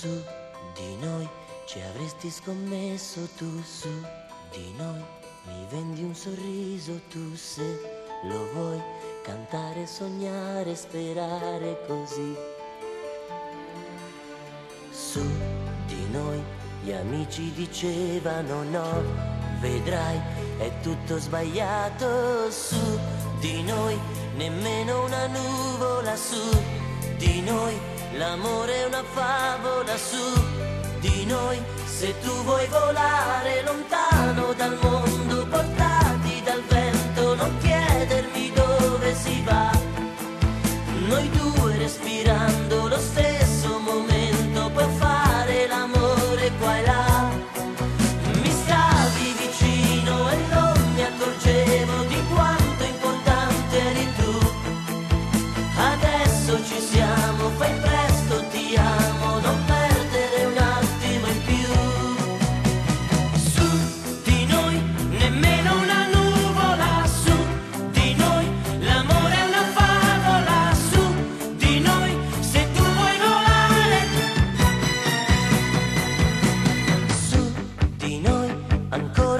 su di noi, ci avresti scommesso tu su di noi, mi vendi un sorriso tu se lo vuoi, cantare, sognare, sperare così. Su di noi gli amici dicevano no, vedrai è tutto sbagliato su di noi, nemmeno una nuvola su di noi L'amore è una favola su di noi, se tu vuoi volare lontano dal mondo, portati dal vento, non chiedermi dove si va. Noi due respirando lo stesso. ancora